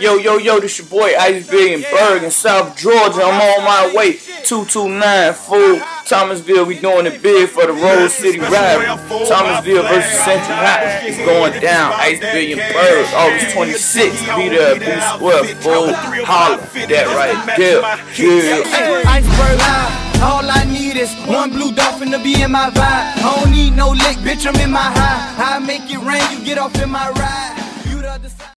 Yo, yo, yo, this your boy Ice Big in Bergen, South Georgia. I'm on my way. 229 full. Thomasville, we doing it big for the Rose City Rival. Thomasville versus Central High. It's going down. Ice Big in Berg, August 26th. Be there at Blue Square, full. Holla. That right there. Yeah. Iceberg High. All I need is one blue dolphin to be in my vibe. I don't need no lick, bitch, I'm in my high. I make it rain, you get off in my ride.